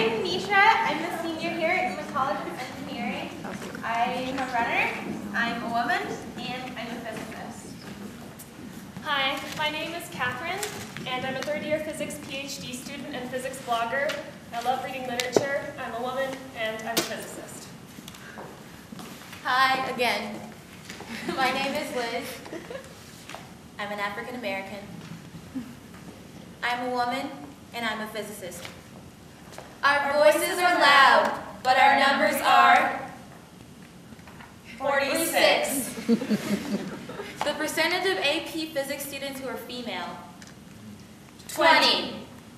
I'm Neesha. I'm a senior here at the College of Engineering. I'm a runner, I'm a woman, and I'm a physicist. Hi, my name is Catherine, and I'm a third year physics PhD student and physics blogger. I love reading literature, I'm a woman, and I'm a physicist. Hi again. My name is Liz. I'm an African American. I'm a woman and I'm a physicist. Our voices are loud, but our numbers are 46. the percentage of AP physics students who are female 20.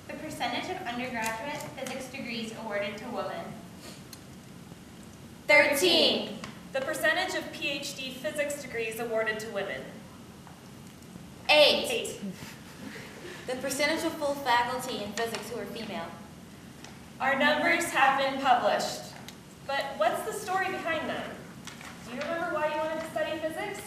The percentage of undergraduate physics degrees awarded to women. 13. The percentage of PhD physics degrees awarded to women. 8. Eight. The percentage of full faculty in physics who are female Our numbers have been published. But what's the story behind them? Do you remember why you wanted to study physics?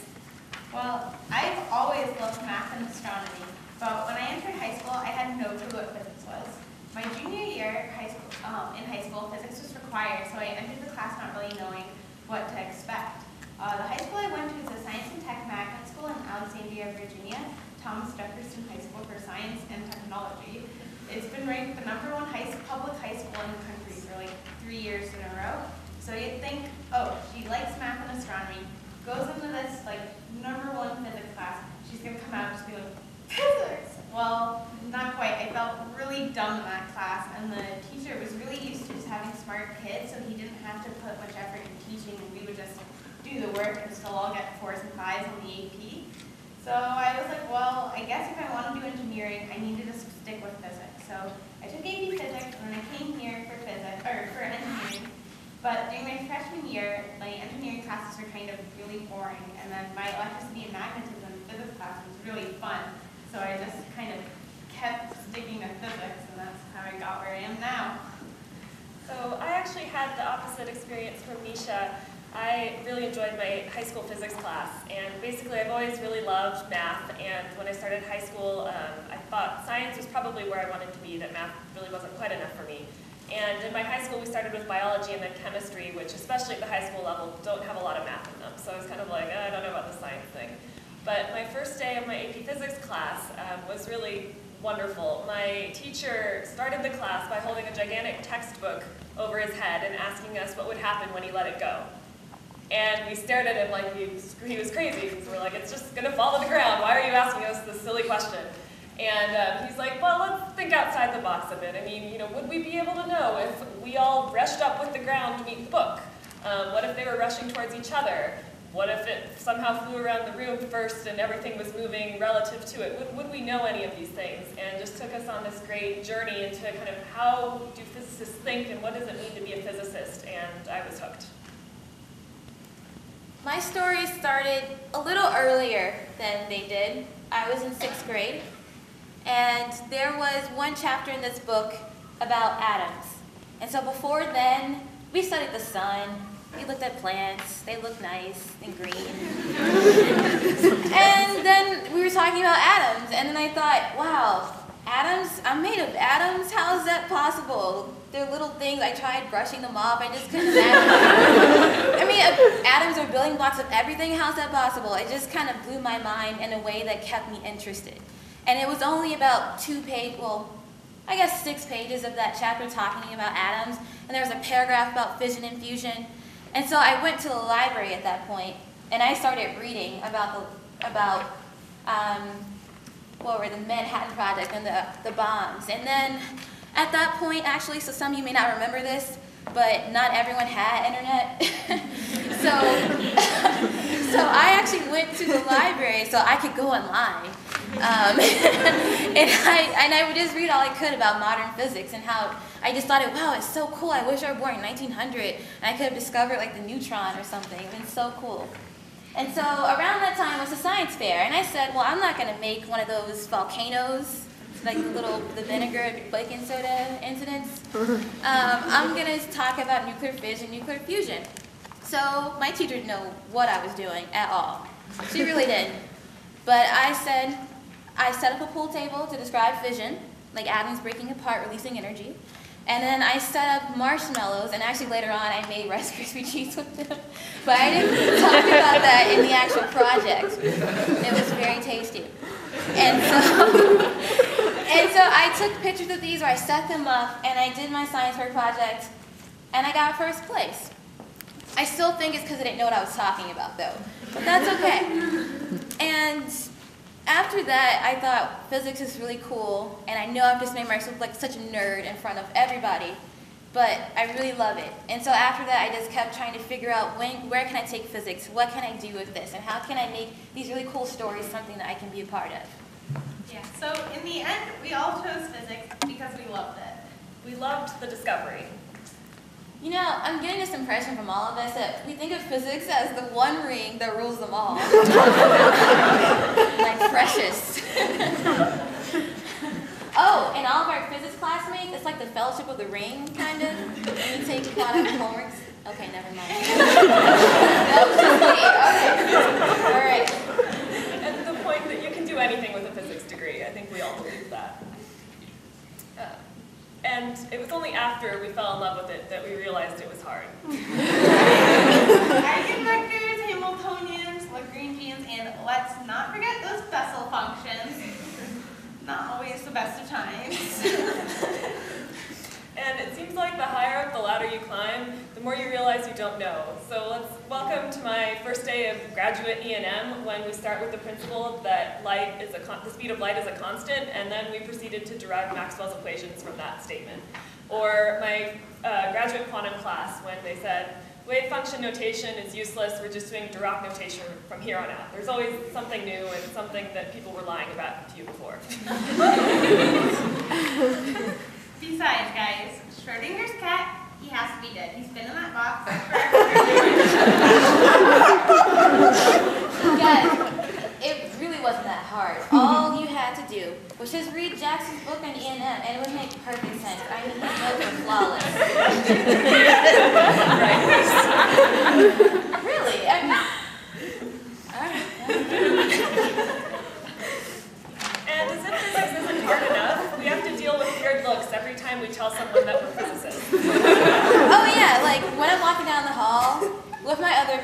Well, I've always loved math and astronomy, but when I entered high school, I had no clue what physics was. My junior year high school, um, in high school, physics was required, so I entered the class not really knowing what to expect. Uh, the high school I went to is a Science and Tech Magnet School in Alexandria, Virginia, Thomas Jefferson High School for Science and Technology. It's been ranked the number one high, public high school in the country for like three years in a row. So you'd think, oh, she likes math and astronomy, goes into this like number one physics class, she's gonna come out just be like, physics! Well, not quite. I felt really dumb in that class, and the teacher was really used to just having smart kids, so he didn't have to put much effort in teaching, and we would just do the work and still all get fours and fives on the AP. So I was like, well, I guess if I want to do engineering, I needed to just stick with physics. So I took AP Physics, and then I came here for physics or for engineering. But during my freshman year, my engineering classes were kind of really boring, and then my electricity and magnetism physics class was really fun. So I just kind of kept sticking to physics, and that's how I got where I am now. So I actually had the opposite experience from Neesha. I really enjoyed my high school physics class, and basically I've always really loved math, and when I started high school, um, I thought science was probably where I wanted to be, that math really wasn't quite enough for me. And in my high school, we started with biology and then chemistry, which especially at the high school level, don't have a lot of math in them. So I was kind of like, "Eh, I don't know about the science thing. But my first day of my AP Physics class um, was really wonderful. My teacher started the class by holding a gigantic textbook over his head and asking us what would happen when he let it go. And we stared at him like he was, he was crazy because we're like, it's just going to fall to the ground. Why are you asking us this silly question? And um, he's like, well, let's think outside the box a bit. I mean, you know, would we be able to know if we all rushed up with the ground to meet the book? Um, what if they were rushing towards each other? What if it somehow flew around the room first and everything was moving relative to it? Would, would we know any of these things? And just took us on this great journey into kind of how do physicists think and what does it mean to be a physicist? And I was hooked. My story started a little earlier than they did. I was in sixth grade, and there was one chapter in this book about atoms. And so before then, we studied the sun, we looked at plants, they looked nice and green. and then we were talking about atoms, and then I thought, wow, atoms? I'm made of atoms? How is that possible? They're little things. I tried brushing them off. I just couldn't imagine. I mean, uh, atoms are building blocks of everything. How's that possible? It just kind of blew my mind in a way that kept me interested. And it was only about two page, well, I guess six pages of that chapter talking about atoms. And there was a paragraph about fission and fusion. And so I went to the library at that point, and I started reading about the, about, um, what were the Manhattan Project and the, the bombs. And then at that point, actually, so some of you may not remember this, but not everyone had internet. so, so I actually went to the library so I could go online. Um, and, I, and I would just read all I could about modern physics and how I just thought, wow, it's so cool. I wish I were born in 1900 and I could have discovered like the neutron or something. It's so cool. And so around that time was the science fair, and I said, well, I'm not going to make one of those volcanoes, like the little the vinegar baking soda incidents. Um, I'm going to talk about nuclear fission, nuclear fusion. So my teacher didn't know what I was doing at all. She really didn't. But I said, I set up a pool table to describe fission, like atoms breaking apart, releasing energy. And then I set up marshmallows, and actually later on I made Rice Krispie treats with them. But I didn't talk about that in the actual project. It was very tasty. And so, and so I took pictures of these, or I set them up, and I did my science fair project, and I got first place. I still think it's because I didn't know what I was talking about, though. But that's okay. And after that, I thought physics is really cool, and I know I've just made myself like such a nerd in front of everybody, but I really love it. And so after that, I just kept trying to figure out when, where can I take physics, what can I do with this, and how can I make these really cool stories something that I can be a part of. Yeah, so in the end, we all chose physics because we loved it. We loved the discovery. You know, I'm getting this impression from all of us that we think of physics as the one ring that rules them all. like precious. oh, and all of our physics classmates, it's like the Fellowship of the Ring, kind of. When you take quantum homeworks. Okay, never mind. Okay. All right. And the point that you can do anything with a physics degree. I think we all believe that. And it was only after we fell in love with it that we realized it was hard. Eigenvectors, Hamiltonians, Lagrangians, and let's not forget those Bessel functions. Not always the best of times. And it seems like the higher up the ladder you climb, the more you realize you don't know. So let's welcome to my first day of graduate E&M when we start with the principle that light is a the speed of light is a constant, and then we proceeded to derive Maxwell's equations from that statement. Or my uh, graduate quantum class when they said, wave function notation is useless, we're just doing Dirac notation from here on out. There's always something new and something that people were lying about to you before. Besides, guys, Schrodinger's cat, he has to be dead. He's been in that box forever. Guys, it really wasn't that hard. All you had to do was just read Jackson's book on E&M, and it would make perfect sense. I mean, his notes were flawless. really? I mean, all right. And as if physics isn't hard enough, we have to deal with weird looks every time we tell someone that we're physicists. Oh yeah, like when I'm walking down the hall with my other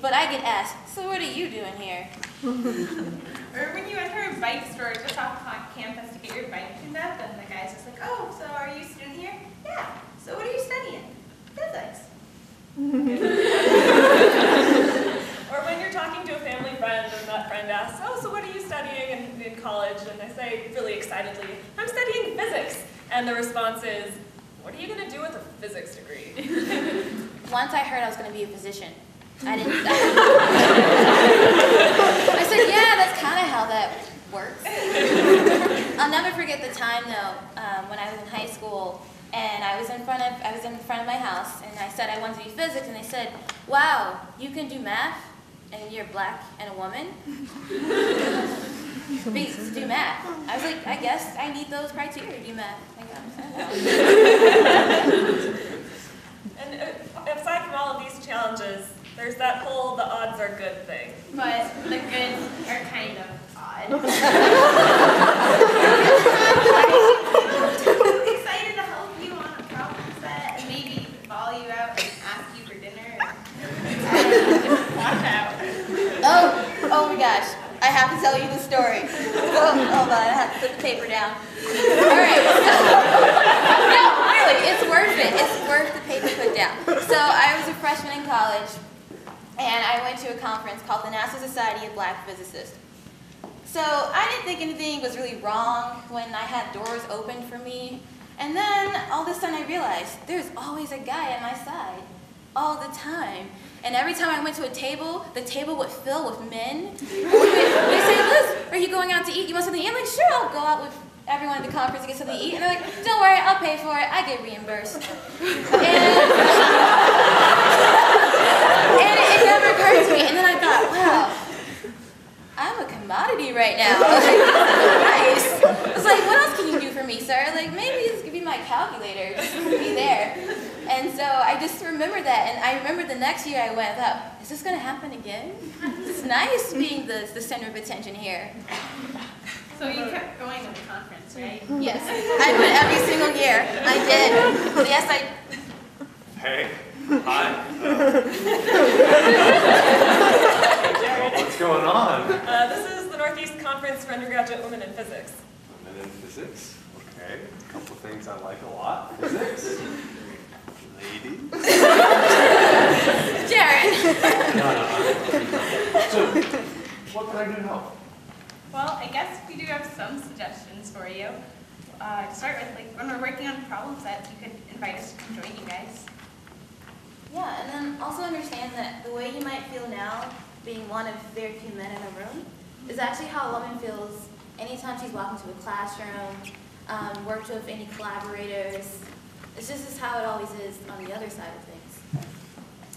but I get asked, so what are you doing here? or when you enter a bike store just off campus to get your bike tuned up, and the guy's just like, oh, so are you a student here? Yeah. So what are you studying? Physics. Or when you're talking to a family friend and that friend asks, oh, so what are you studying in, in college? And I say really excitedly, I'm studying physics. And the response is, what are you going to do with a physics degree? Once I heard I was going to be a physician. I didn't. I said, yeah, that's kind of how that works. I'll never forget the time though um, when I was in high school and I was in front of I was in front of my house and I said I wanted to be physics and they said, wow, you can do math and you're black and a woman. To do math. I was like, I guess I need those criteria to do math I'm- And uh, aside from all of these challenges, there's that whole the odds are good thing. But the goods are kind of odd. excited to help you on a problem set and maybe follow you out and ask you for dinner. Watch out. Oh, oh my gosh. I have to tell you the story. Oh, hold on, I have to put the paper down. All right. no, really, it's worth it. It's worth the paper put down. So I was a freshman in college, and I went to a conference called the National Society of Black Physicists. So I didn't think anything was really wrong when I had doors open for me. And then all of a sudden I realized there's always a guy at my side all the time. And every time I went to a table, the table would fill with men. they say, Liz, are you going out to eat? You want something to eat? I'm like, sure, I'll go out with everyone at the conference to get something to eat. And they're like, don't worry, I'll pay for it. I get reimbursed. And, and it, it occurred to me. And then I thought, wow, I'm a commodity right now. Like, this is nice. It's like, what else can you do for me, sir? Like, maybe this could be my calculator. Just be there. And so I just remember that. And I remember the next year I went, I thought, is this going to happen again? It's nice being the, the center of attention here. So you kept going to the conference, right? Yes, I went every single year. I did. Yes, I. Hey, hi. Uh, What's going on? Uh, this is the Northeast Conference for Undergraduate Women in Physics. Women in physics. Okay, a couple things I like a lot. Physics. Ladies. Jared. No, no, no. So, what can I do to help? Well, I guess we do have some suggestions for you. Uh, to start with, like when we're working on problem sets, you could invite us to come join you guys. Yeah, and then also understand that the way you might feel now, being one of very few men in a room, is actually how a woman feels anytime she's walked into a classroom, um, worked with any collaborators. It's just as how it always is on the other side of things.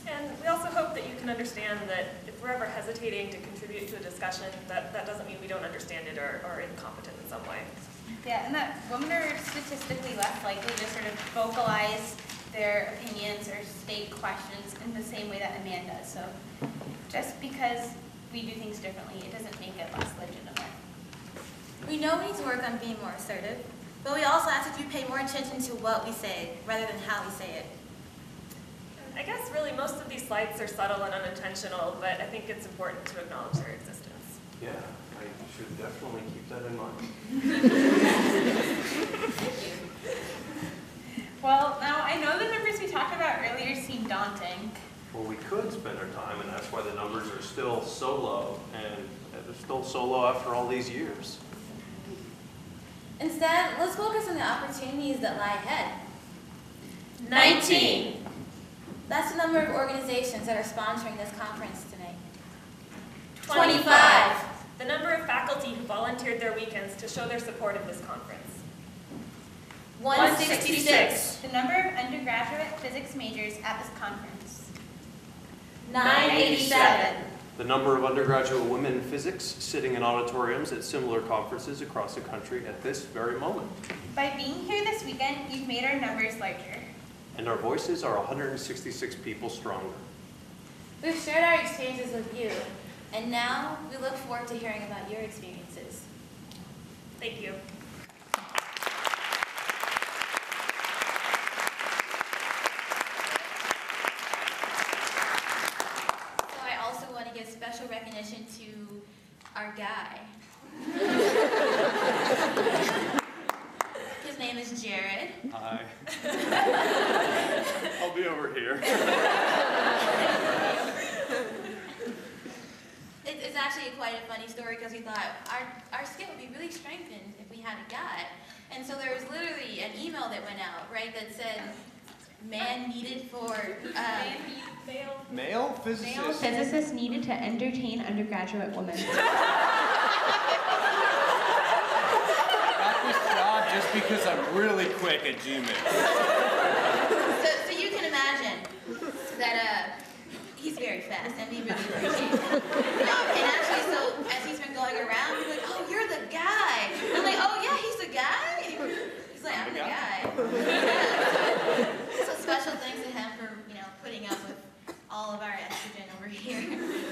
And we also hope that you can understand that if we're ever hesitating to contribute to a discussion, that, that doesn't mean we don't understand it or, or incompetent in some way. Yeah, and that women are statistically less likely to sort of vocalize their opinions or state questions in the same way that a man does. So just because we do things differently, it doesn't make it less legitimate. We know we need to work on being more assertive, but we also ask if you pay more attention to what we say rather than how we say it. I guess really most of these slights are subtle and unintentional, but I think it's important to acknowledge their existence. Yeah, I should definitely keep that in mind. Well, now I know the numbers we talked about earlier seem daunting. Well, we could spend our time, and that's why the numbers are still so low, and they're still so low after all these years. Instead, let's focus on the opportunities that lie ahead. Nineteen. That's the number of organizations that are sponsoring this conference tonight. 25. The number of faculty who volunteered their weekends to show their support of this conference. 166. The number of undergraduate physics majors at this conference. 987. The number of undergraduate women in physics sitting in auditoriums at similar conferences across the country at this very moment. By being here this weekend, you've made our numbers larger. And our voices are 166 people stronger. We've shared our experiences with you, and now we look forward to hearing about your experiences. Thank you. So I also want to give special recognition to our guy. His name is Jared. Hi. I'll be over here. It's actually quite a funny story because we thought our, our skill would be really strengthened if we had a guy. And so there was literally an email that went out, right, that said, man needed for, uh, Male. Male Male physicist. physicists needed to entertain undergraduate women. got this job just because I'm really quick at Gmail. so, so you can imagine that, uh, he's very fast and we really appreciate it. Um, and actually, so as he's been going around, he's like, oh, you're the guy. I'm like, oh yeah, he's the guy? He's like, I'm the guy. special thanks to him for, you know, putting up with all of our estrogen over here.